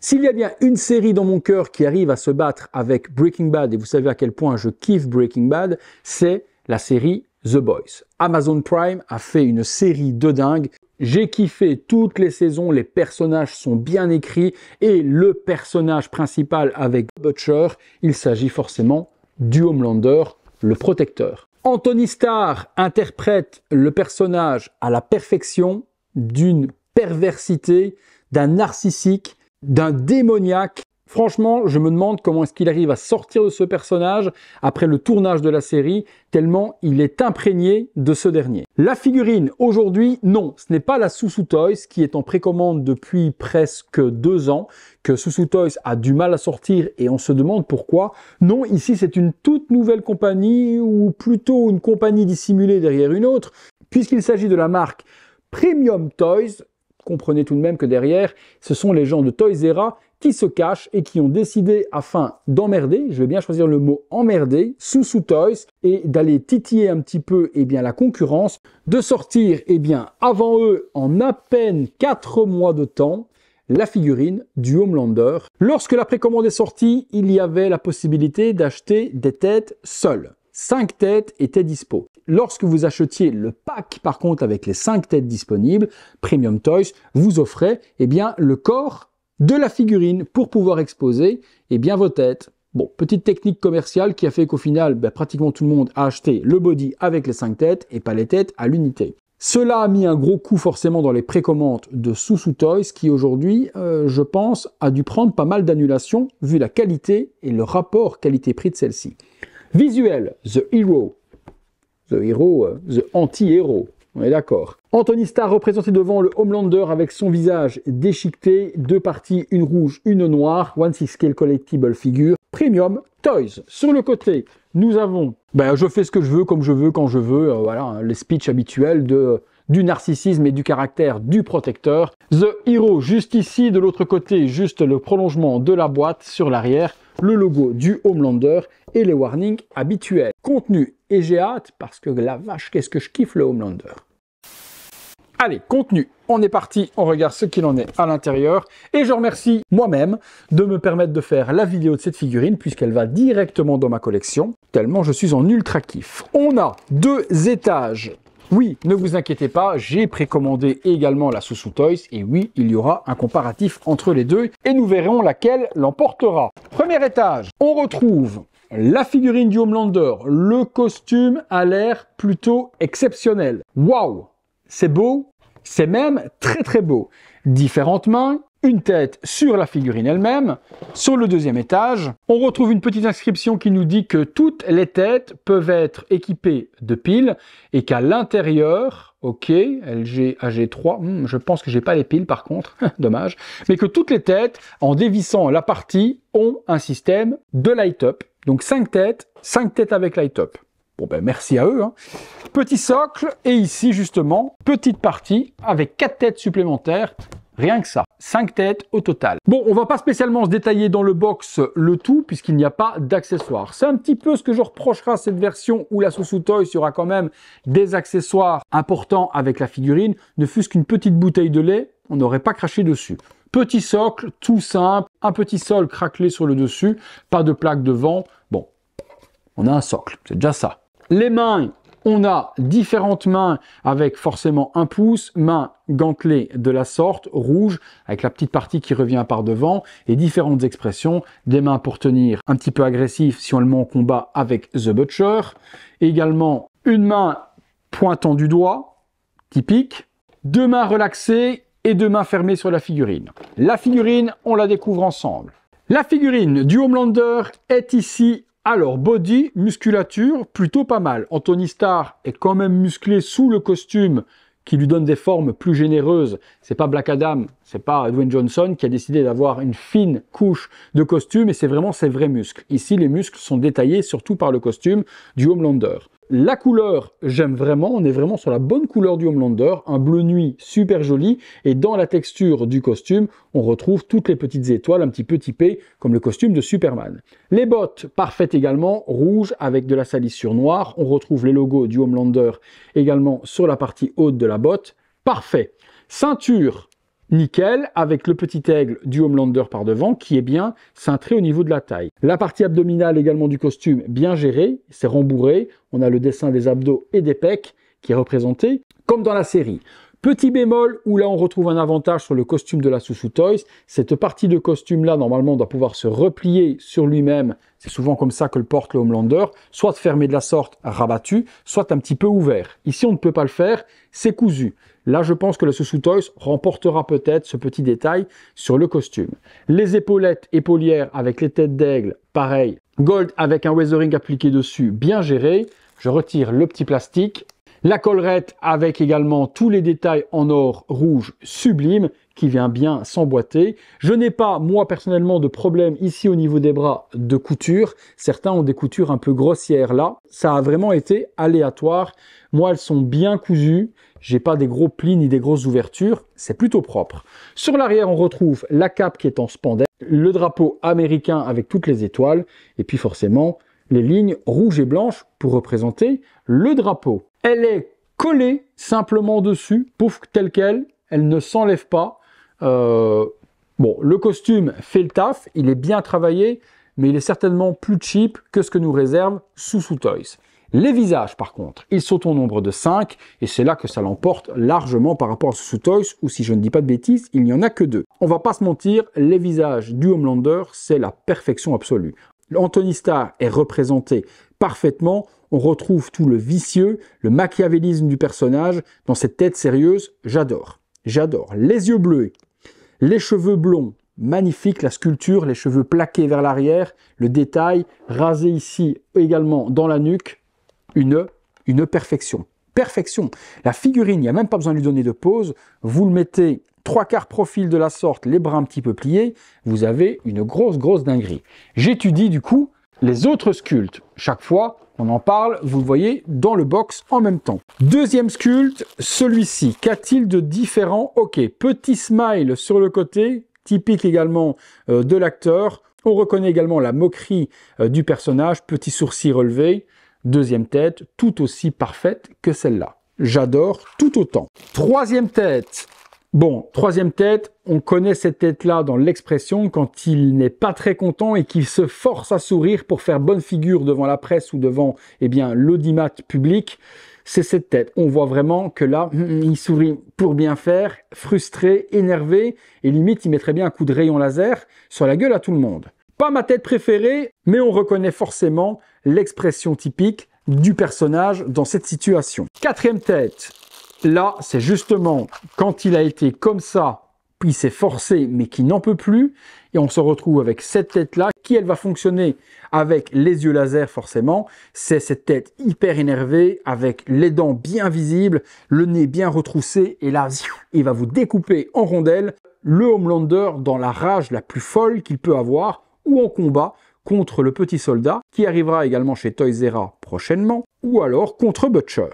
S'il y a bien une série dans mon cœur qui arrive à se battre avec Breaking Bad, et vous savez à quel point je kiffe Breaking Bad, c'est la série The Boys. Amazon Prime a fait une série de dingue. J'ai kiffé toutes les saisons, les personnages sont bien écrits et le personnage principal avec Butcher, il s'agit forcément du Homelander, le protecteur. Anthony Starr interprète le personnage à la perfection d'une perversité, d'un narcissique, d'un démoniaque Franchement, je me demande comment est-ce qu'il arrive à sortir de ce personnage après le tournage de la série, tellement il est imprégné de ce dernier. La figurine, aujourd'hui, non, ce n'est pas la Susu Toys qui est en précommande depuis presque deux ans, que Susu Toys a du mal à sortir et on se demande pourquoi. Non, ici c'est une toute nouvelle compagnie, ou plutôt une compagnie dissimulée derrière une autre, puisqu'il s'agit de la marque Premium Toys, comprenez tout de même que derrière, ce sont les gens de Toysera qui se cachent et qui ont décidé, afin d'emmerder, je vais bien choisir le mot emmerder, sous sous Toys, et d'aller titiller un petit peu eh bien, la concurrence, de sortir eh bien, avant eux, en à peine 4 mois de temps, la figurine du Homelander. Lorsque la précommande est sortie, il y avait la possibilité d'acheter des têtes seules. 5 têtes étaient dispo. Lorsque vous achetiez le pack, par contre, avec les 5 têtes disponibles, Premium Toys vous offrait eh bien, le corps de la figurine pour pouvoir exposer eh bien, vos têtes. Bon, petite technique commerciale qui a fait qu'au final, ben, pratiquement tout le monde a acheté le body avec les 5 têtes et pas les têtes à l'unité. Cela a mis un gros coup forcément dans les précommandes de Susu Toys qui aujourd'hui, euh, je pense, a dû prendre pas mal d'annulations vu la qualité et le rapport qualité-prix de celle-ci. Visuel, The Hero. The Hero, euh, The Anti-Héros. On est d'accord. Anthony Starr représenté devant le Homelander avec son visage déchiqueté, deux parties, une rouge, une noire, One Six Scale Collectible Figure, Premium Toys. Sur le côté, nous avons, ben, je fais ce que je veux, comme je veux, quand je veux, euh, voilà, hein, les speeches habituels de du narcissisme et du caractère du protecteur. The Hero, juste ici, de l'autre côté, juste le prolongement de la boîte sur l'arrière, le logo du Homelander et les warnings habituels. Contenu, et j'ai hâte parce que la vache, qu'est-ce que je kiffe le Homelander. Allez, contenu, on est parti, on regarde ce qu'il en est à l'intérieur. Et je remercie moi-même de me permettre de faire la vidéo de cette figurine puisqu'elle va directement dans ma collection, tellement je suis en ultra kiff. On a deux étages. Oui, ne vous inquiétez pas, j'ai précommandé également la Susu Toys et oui, il y aura un comparatif entre les deux et nous verrons laquelle l'emportera. Premier étage, on retrouve la figurine du Homelander, le costume a l'air plutôt exceptionnel. Waouh c'est beau, c'est même très très beau. Différentes mains, une tête sur la figurine elle-même. Sur le deuxième étage, on retrouve une petite inscription qui nous dit que toutes les têtes peuvent être équipées de piles et qu'à l'intérieur, ok, LG AG3, hmm, je pense que j'ai pas les piles par contre, dommage, mais que toutes les têtes, en dévissant la partie, ont un système de light-up. Donc 5 têtes, 5 têtes avec light-up. Bon ben merci à eux. Hein. Petit socle et ici justement, petite partie avec quatre têtes supplémentaires. Rien que ça. 5 têtes au total. Bon, on va pas spécialement se détailler dans le box le tout puisqu'il n'y a pas d'accessoires. C'est un petit peu ce que je reprocherai à cette version où la Susu Toys aura quand même des accessoires importants avec la figurine. Ne fût-ce qu'une petite bouteille de lait, on n'aurait pas craché dessus. Petit socle, tout simple, un petit sol craquelé sur le dessus, pas de plaque devant. Bon, on a un socle, c'est déjà ça. Les mains, on a différentes mains avec forcément un pouce, main gantelée de la sorte, rouge, avec la petite partie qui revient par devant, et différentes expressions, des mains pour tenir un petit peu agressif si on le met en combat avec The Butcher, également une main pointant du doigt, typique, deux mains relaxées et deux mains fermées sur la figurine. La figurine, on la découvre ensemble. La figurine du Homelander est ici alors, body, musculature, plutôt pas mal. Anthony Starr est quand même musclé sous le costume qui lui donne des formes plus généreuses. C'est pas Black Adam, c'est pas Dwayne Johnson qui a décidé d'avoir une fine couche de costume et c'est vraiment ses vrais muscles. Ici, les muscles sont détaillés surtout par le costume du Homelander. La couleur, j'aime vraiment, on est vraiment sur la bonne couleur du Homelander, un bleu nuit super joli, et dans la texture du costume, on retrouve toutes les petites étoiles un petit peu typées comme le costume de Superman. Les bottes, parfaites également, rouges avec de la salissure noire, on retrouve les logos du Homelander également sur la partie haute de la botte, parfait. Ceinture, nickel, avec le petit aigle du Homelander par devant, qui est bien cintré au niveau de la taille. La partie abdominale également du costume, bien gérée, c'est rembourré, on a le dessin des abdos et des pecs qui est représenté, comme dans la série. Petit bémol, où là on retrouve un avantage sur le costume de la Susu Toys, cette partie de costume là normalement doit pouvoir se replier sur lui-même, c'est souvent comme ça que le porte le Homelander, soit fermé de la sorte rabattu, soit un petit peu ouvert. Ici on ne peut pas le faire, c'est cousu. Là je pense que la Susu Toys remportera peut-être ce petit détail sur le costume. Les épaulettes épaulières avec les têtes d'aigle, pareil, gold avec un weathering appliqué dessus, bien géré. Je retire le petit plastique la collerette avec également tous les détails en or rouge sublime qui vient bien s'emboîter. Je n'ai pas, moi personnellement, de problème ici au niveau des bras de couture. Certains ont des coutures un peu grossières là. Ça a vraiment été aléatoire. Moi, elles sont bien cousues. J'ai pas des gros plis ni des grosses ouvertures. C'est plutôt propre. Sur l'arrière, on retrouve la cape qui est en spandex, le drapeau américain avec toutes les étoiles, et puis forcément, les lignes rouges et blanches pour représenter le drapeau. Elle est collée simplement dessus, pouf, telle qu'elle, elle ne s'enlève pas. Euh, bon, le costume fait le taf, il est bien travaillé, mais il est certainement plus cheap que ce que nous réserve Susu Toys. Les visages, par contre, ils sont au nombre de 5, et c'est là que ça l'emporte largement par rapport à Susu Toys, où si je ne dis pas de bêtises, il n'y en a que deux. On va pas se mentir, les visages du Homelander, c'est la perfection absolue. Anthony Starr est représenté parfaitement. On retrouve tout le vicieux, le machiavélisme du personnage dans cette tête sérieuse. J'adore. J'adore. Les yeux bleus, les cheveux blonds, magnifique la sculpture, les cheveux plaqués vers l'arrière, le détail, rasé ici également dans la nuque, une, une perfection. Perfection. La figurine, il n'y a même pas besoin de lui donner de pose. Vous le mettez trois quarts profil de la sorte, les bras un petit peu pliés, vous avez une grosse, grosse dinguerie. J'étudie du coup les autres sculptes. Chaque fois, on en parle, vous le voyez, dans le box en même temps. Deuxième sculpte, celui-ci. Qu'a-t-il de différent? Ok, petit smile sur le côté, typique également euh, de l'acteur. On reconnaît également la moquerie euh, du personnage, petit sourcil relevé. Deuxième tête, tout aussi parfaite que celle-là. J'adore tout autant. Troisième tête, Bon, troisième tête, on connaît cette tête-là dans l'expression quand il n'est pas très content et qu'il se force à sourire pour faire bonne figure devant la presse ou devant eh bien l'audimat public. C'est cette tête. On voit vraiment que là, il sourit pour bien faire, frustré, énervé, et limite il mettrait bien un coup de rayon laser sur la gueule à tout le monde. Pas ma tête préférée, mais on reconnaît forcément l'expression typique du personnage dans cette situation. Quatrième tête, Là, c'est justement quand il a été comme ça, puis il s'est forcé, mais qui n'en peut plus, et on se retrouve avec cette tête-là, qui elle va fonctionner avec les yeux laser forcément. C'est cette tête hyper énervée, avec les dents bien visibles, le nez bien retroussé, et là, il va vous découper en rondelles le Homelander dans la rage la plus folle qu'il peut avoir, ou en combat contre le petit soldat, qui arrivera également chez Toysera prochainement, ou alors contre Butcher.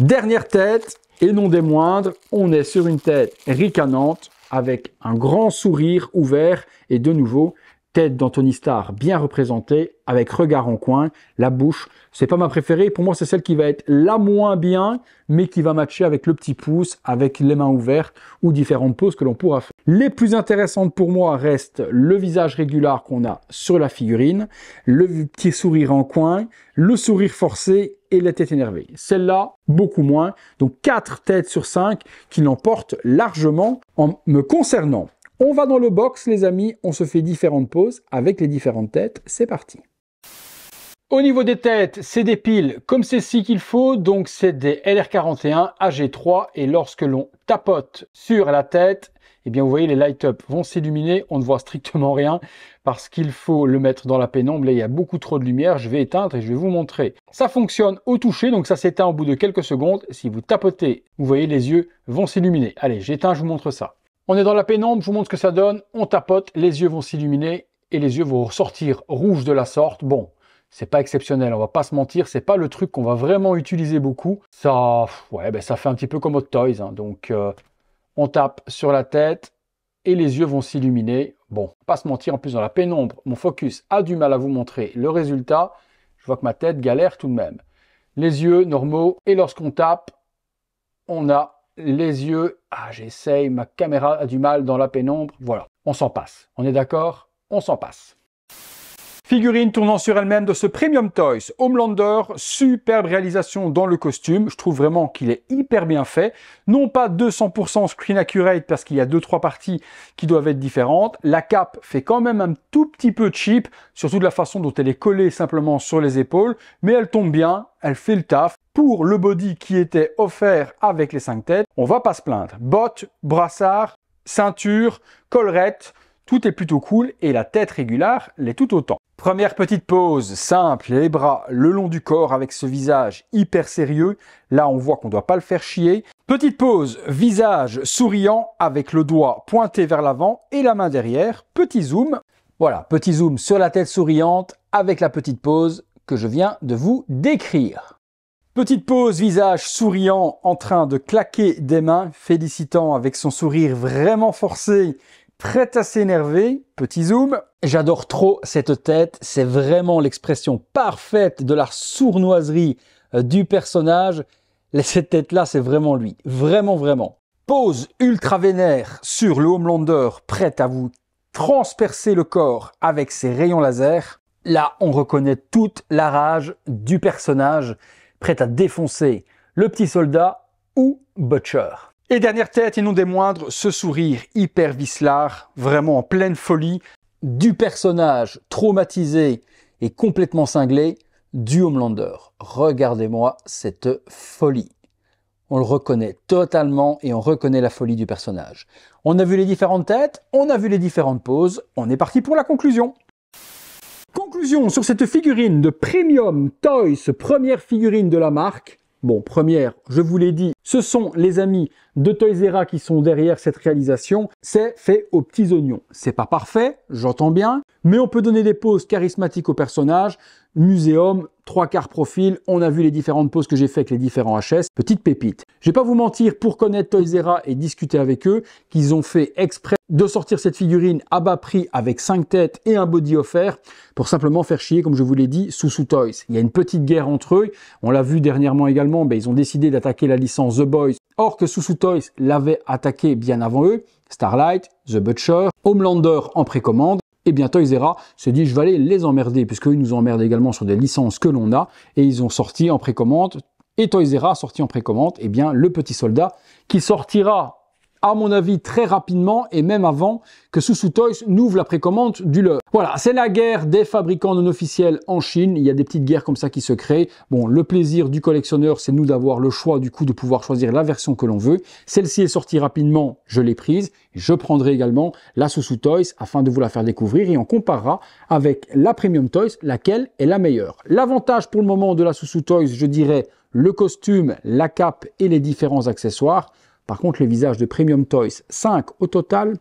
Dernière tête, et non des moindres, on est sur une tête ricanante avec un grand sourire ouvert et de nouveau tête d'Anthony Starr bien représentée avec regard en coin, la bouche. C'est pas ma préférée. Pour moi, c'est celle qui va être la moins bien, mais qui va matcher avec le petit pouce, avec les mains ouvertes ou différentes poses que l'on pourra faire. Les plus intéressantes pour moi restent le visage régulier qu'on a sur la figurine, le petit sourire en coin, le sourire forcé et la tête énervée. Celle-là, beaucoup moins. Donc 4 têtes sur 5 qui l'emportent largement en me concernant. On va dans le box, les amis, on se fait différentes poses avec les différentes têtes. C'est parti. Au niveau des têtes, c'est des piles comme ceci qu'il faut, donc c'est des LR41 AG3 et lorsque l'on tapote sur la tête, eh bien vous voyez les light up vont s'illuminer, on ne voit strictement rien parce qu'il faut le mettre dans la pénombre et il y a beaucoup trop de lumière, je vais éteindre et je vais vous montrer. Ça fonctionne au toucher, donc ça s'éteint au bout de quelques secondes, si vous tapotez, vous voyez les yeux vont s'illuminer. Allez, j'éteins, je vous montre ça. On est dans la pénombre, je vous montre ce que ça donne. On tapote, les yeux vont s'illuminer et les yeux vont ressortir rouges de la sorte. Bon, c'est pas exceptionnel, on va pas se mentir, c'est pas le truc qu'on va vraiment utiliser beaucoup. Ça, ouais, ben ça fait un petit peu comme Hot Toys. Hein. Donc, euh, on tape sur la tête et les yeux vont s'illuminer. Bon, pas se mentir, en plus dans la pénombre, mon focus a du mal à vous montrer le résultat. Je vois que ma tête galère tout de même. Les yeux normaux et lorsqu'on tape, on a les yeux. Ah, j'essaye, ma caméra a du mal dans la pénombre. Voilà, on s'en passe. On est d'accord? On s'en passe. Figurine tournant sur elle-même de ce Premium Toys Homelander, superbe réalisation dans le costume, je trouve vraiment qu'il est hyper bien fait, non pas 200% screen accurate parce qu'il y a deux trois parties qui doivent être différentes, la cape fait quand même un tout petit peu cheap, surtout de la façon dont elle est collée simplement sur les épaules, mais elle tombe bien, elle fait le taf. Pour le body qui était offert avec les 5 têtes, on va pas se plaindre. Bottes, brassard, ceinture, collerette, tout est plutôt cool et la tête régulière l'est tout autant. Première petite pause, simple, les bras le long du corps avec ce visage hyper sérieux. Là, on voit qu'on ne doit pas le faire chier. Petite pause, visage souriant avec le doigt pointé vers l'avant et la main derrière. Petit zoom. Voilà, petit zoom sur la tête souriante avec la petite pause que je viens de vous décrire. Petite pause, visage souriant en train de claquer des mains, félicitant avec son sourire vraiment forcé prête à s'énerver. Petit zoom. J'adore trop cette tête. C'est vraiment l'expression parfaite de la sournoiserie euh, du personnage. Cette tête-là, c'est vraiment lui. Vraiment, vraiment. Pose ultra vénère sur le Homelander, prête à vous transpercer le corps avec ses rayons laser. Là, on reconnaît toute la rage du personnage, prêt à défoncer le petit soldat ou Butcher. Et dernière tête, et non des moindres, ce sourire hyper vicelard, vraiment en pleine folie, du personnage traumatisé et complètement cinglé du Homelander. Regardez-moi cette folie. On le reconnaît totalement et on reconnaît la folie du personnage. On a vu les différentes têtes, on a vu les différentes poses, on est parti pour la conclusion. Conclusion sur cette figurine de Premium Toys, première figurine de la marque. Bon, première, je vous l'ai dit, ce sont les amis de Toysera qui sont derrière cette réalisation. C'est fait aux petits oignons. C'est pas parfait, j'entends bien, mais on peut donner des poses charismatiques aux personnages. Muséum, trois quarts profil, on a vu les différentes poses que j'ai fait avec les différents HS. Petite pépite. Je vais pas vous mentir, pour connaître Toysera et discuter avec eux, qu'ils ont fait exprès de sortir cette figurine à bas prix avec 5 têtes et un body offert pour simplement faire chier, comme je vous l'ai dit, sous sous Toys. Il y a une petite guerre entre eux. On l'a vu dernièrement également, ben, ils ont décidé d'attaquer la licence The Boys, or que sous Toys l'avait attaqué bien avant eux. Starlight, The Butcher, Homelander en précommande. Et bien Toysera se dit je vais aller les emmerder puisqu'ils nous emmerdent également sur des licences que l'on a et ils ont sorti en précommande et Toysera a sorti en précommande et bien le petit soldat qui sortira à mon avis, très rapidement et même avant que Susu Toys n'ouvre la précommande du leur. Voilà, c'est la guerre des fabricants non officiels en Chine. Il y a des petites guerres comme ça qui se créent. Bon, le plaisir du collectionneur, c'est nous d'avoir le choix du coup de pouvoir choisir la version que l'on veut. Celle-ci est sortie rapidement, je l'ai prise. Je prendrai également la Susu Toys afin de vous la faire découvrir et on comparera avec la Premium Toys, laquelle est la meilleure. L'avantage pour le moment de la Susu Toys, je dirais, le costume, la cape et les différents accessoires. Par contre, les visages de Premium Toys, 5 au total,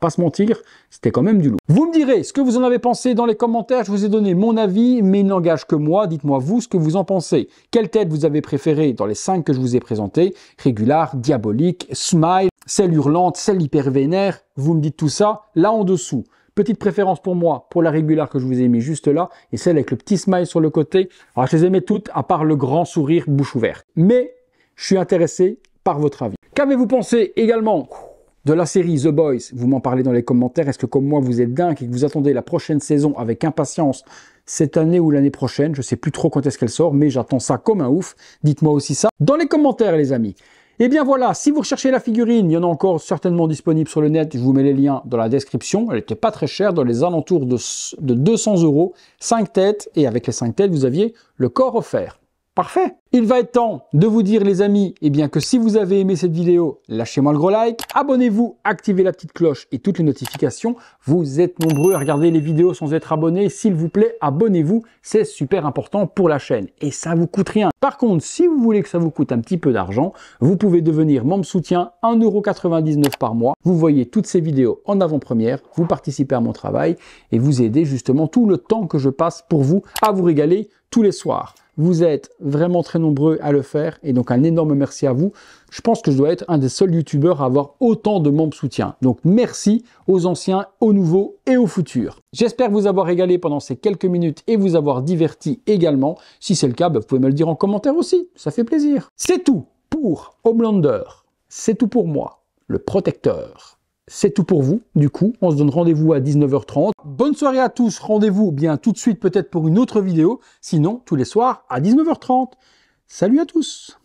pas se mentir, c'était quand même du loup. Vous me direz ce que vous en avez pensé dans les commentaires, je vous ai donné mon avis, mais il n'engage que moi, dites-moi vous ce que vous en pensez. Quelle tête vous avez préférée dans les 5 que je vous ai présentés Régular, Diabolique, Smile, celle hurlante, celle hyper vénère, vous me dites tout ça, là en dessous. Petite préférence pour moi, pour la régulière que je vous ai mis juste là, et celle avec le petit smile sur le côté. Alors je les aimais toutes, à part le grand sourire bouche ouverte. Mais je suis intéressé par votre avis. Qu'avez-vous pensé également de la série The Boys? Vous m'en parlez dans les commentaires. Est-ce que comme moi vous êtes dingue et que vous attendez la prochaine saison avec impatience cette année ou l'année prochaine? Je sais plus trop quand est-ce qu'elle sort, mais j'attends ça comme un ouf. Dites-moi aussi ça dans les commentaires les amis. Et eh bien voilà, si vous recherchez la figurine, il y en a encore certainement disponible sur le net. Je vous mets les liens dans la description. Elle n'était pas très chère, dans les alentours de, de 200 euros. 5 têtes, et avec les 5 têtes, vous aviez le corps offert. Parfait Il va être temps de vous dire les amis, eh bien que si vous avez aimé cette vidéo, lâchez-moi le gros like, abonnez-vous, activez la petite cloche et toutes les notifications. Vous êtes nombreux à regarder les vidéos sans être abonnés, s'il vous plaît, abonnez-vous, c'est super important pour la chaîne et ça vous coûte rien. Par contre, si vous voulez que ça vous coûte un petit peu d'argent, vous pouvez devenir membre soutien 1,99€ par mois. Vous voyez toutes ces vidéos en avant-première, vous participez à mon travail et vous aidez justement tout le temps que je passe pour vous à vous régaler tous les soirs. Vous êtes vraiment très nombreux à le faire et donc un énorme merci à vous. Je pense que je dois être un des seuls youtubeurs à avoir autant de membres soutien. Donc merci aux anciens, aux nouveaux et aux futurs. J'espère vous avoir régalé pendant ces quelques minutes et vous avoir diverti également. Si c'est le cas, bah, vous pouvez me le dire en commentaire aussi. Ça fait plaisir. C'est tout pour Homelander c'est tout pour moi, le protecteur. C'est tout pour vous, du coup, on se donne rendez-vous à 19h30. Bonne soirée à tous, rendez-vous bien tout de suite peut-être pour une autre vidéo, sinon tous les soirs à 19h30. Salut à tous